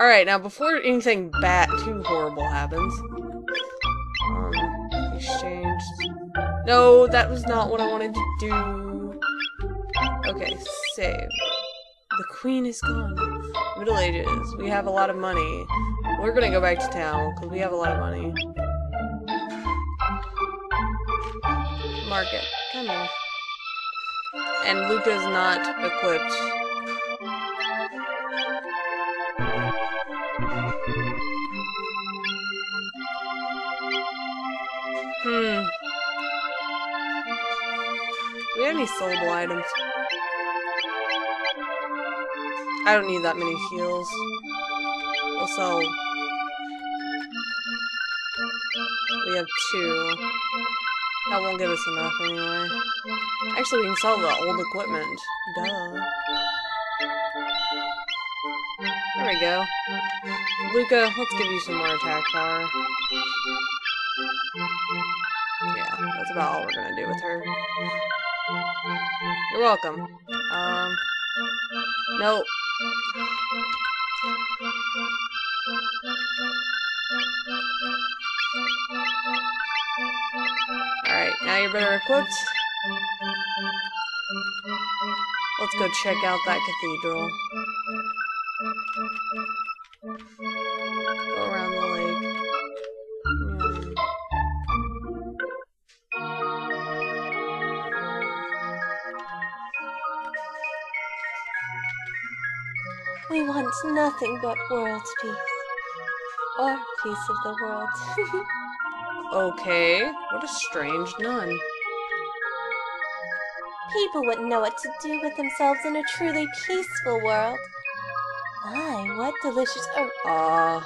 Alright, now before anything bad too horrible happens. Um, exchange. No, that was not what I wanted to do. Okay, save. The queen is gone. Middle Ages. We have a lot of money. We're gonna go back to town, because we have a lot of money. Market. Come here. And Lucca's not equipped. Hmm. Do we have any sellable items? I don't need that many heals. We'll sell... We have two. That won't give us enough anyway. Actually, we can sell the old equipment. Duh. There we go. Lucca, let's give you some more attack power. Yeah, that's about all we're gonna do with her. You're welcome. Um, nope. Alright, now you're better equipped. Let's go check out that cathedral. We want nothing but world peace. Or peace of the world. Okay, what a strange nun. People wouldn't know what to do with themselves in a truly peaceful world. My, what delicious, er, Uh,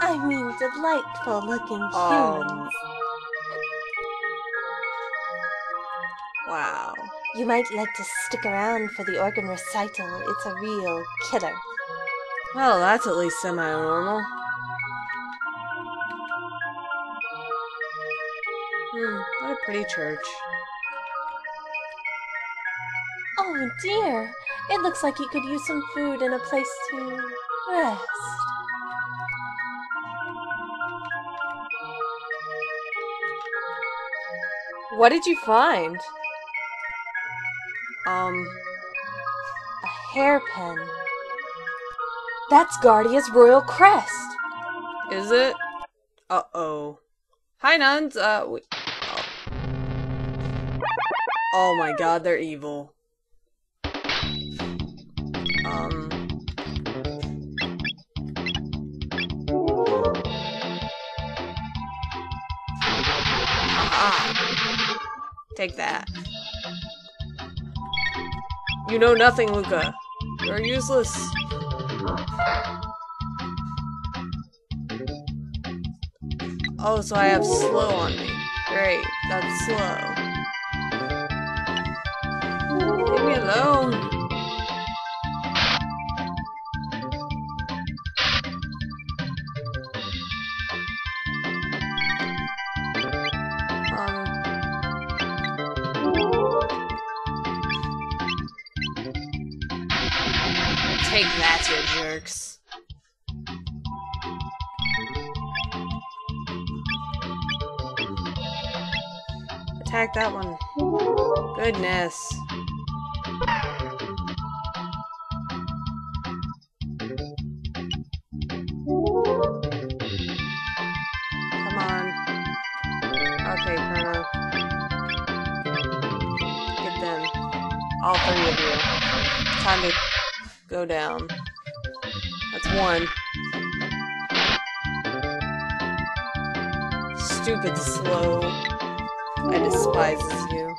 I mean delightful looking Um. humans. wow. You might like to stick around for the organ recital. It's a real killer. Well, that's at least semi-normal. Hmm, what a pretty church. Oh dear, it looks like you could use some food and a place to rest. What did you find? Um, A hairpin. That's Guardia's royal crest. is it? Uh-oh. Hi, nuns. Uh, we... oh. oh my god, they're evil. Um... Aha. Take that. You know nothing, Lucca. You're useless. Oh, so I have slow on me. Great, that's slow. Leave me alone. Take that, you jerks. Attack that one. Goodness. Come on. Okay, Chrono. Get them. All three of you. Time to go down. That's one. Stupid slow. I despises you.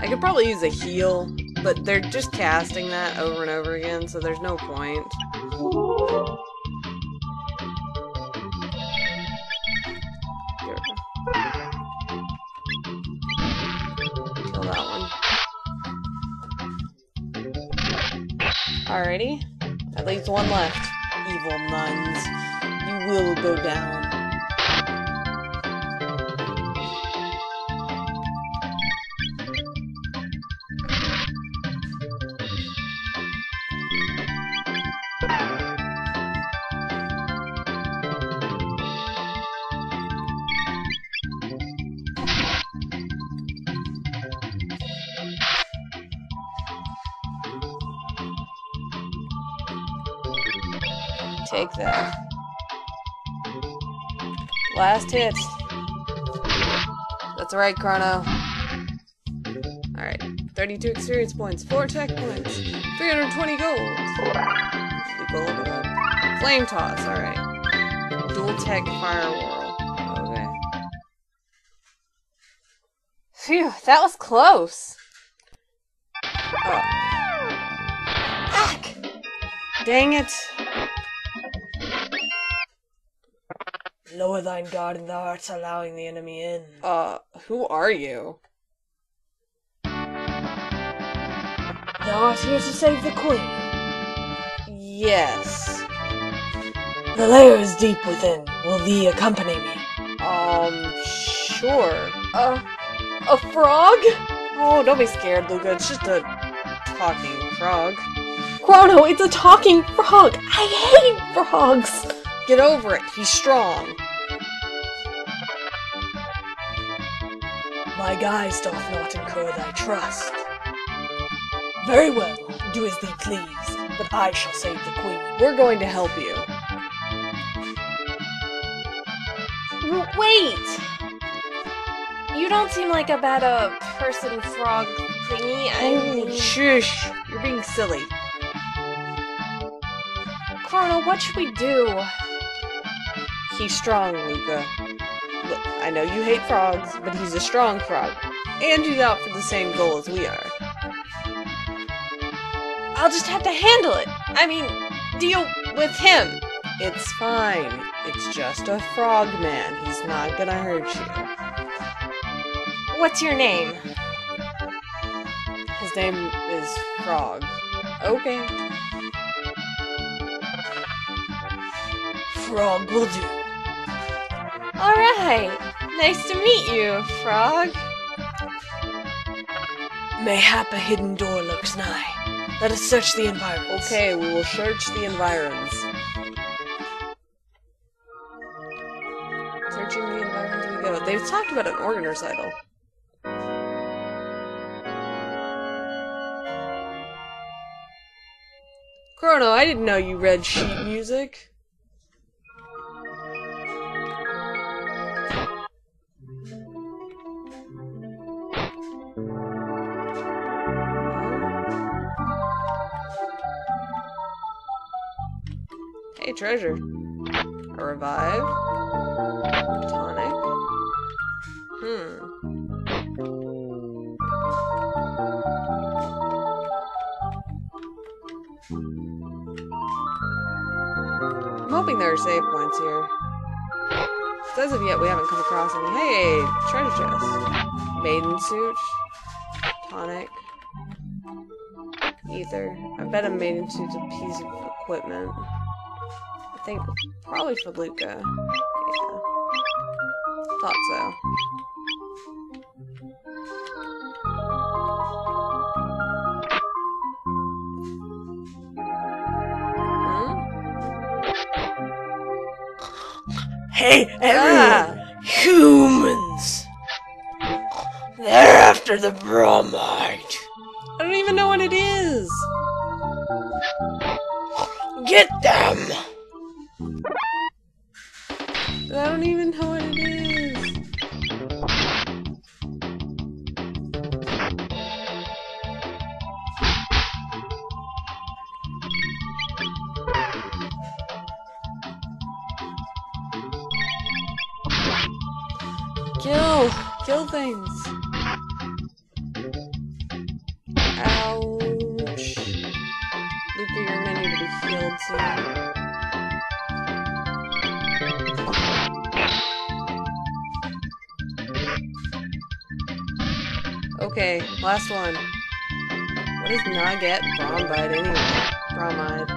I could probably use a heal, but they're just casting that over and over again, so there's no point. Alrighty. At least one left. Evil nuns. You will go down. Take that. Last hit. That's right, Chrono. Alright. 32 experience points, 4 tech points, 320 gold. Flame toss, alright. Dual tech Fire Whirl. Okay. Phew, that was close. Oh. Dang it. Lower thine guard and thou art allowing the enemy in. Uh, who are you? Thou art here to save the queen. Yes. The lair is deep within. Will thee accompany me? Um, sure. Uh, a frog? Oh, don't be scared, Lucca. It's just a talking frog. Chrono, it's a talking frog. I hate frogs. Get over it. He's strong. My guise doth not incur thy trust. Very well, do as thee please, but I shall save the queen. We're going to help you. W- Wait! You don't seem like a bad uh, person frog thingy. I Oh, mean, shush. You're being silly. Chrono, what should we do? He's strong, Lucca. I know you hate frogs, but he's a strong frog. And he's out for the same goal as we are. I'll just have to handle it. I mean, deal with him. It's fine. It's just a frog man. He's not gonna hurt you. What's your name? His name is Frog. Okay. Frog will do. Alright. Nice to meet you, Frog. Mayhap a hidden door lurks nigh. Let us search the environs. Okay, we will search the environs. Searching the environs we go. They've talked about an organ recital. Chrono, I didn't know you read sheet music. Hey, treasure. A revive. Tonic. Hmm. I'm hoping there are save points here. As of yet, we haven't come across any. Hey, treasure chest. Maiden suit. Tonic. Ether. I bet a maiden suit's a piece of equipment. I think probably for Lucca. Yeah. Thought so. Hey, everyone! Ah! Humans! They're after the bromide. I don't even know what it is. Get them! I don't even know what it is. Kill! Kill things! Ouch! Lucca, you're gonna need to be healed soon. Okay, last one. What does Naga-ette Bromide anyway? Bromide.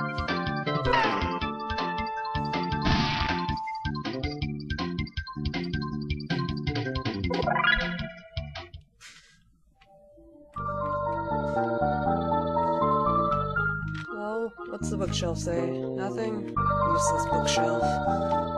Well, what's the bookshelf say? Nothing? Useless bookshelf.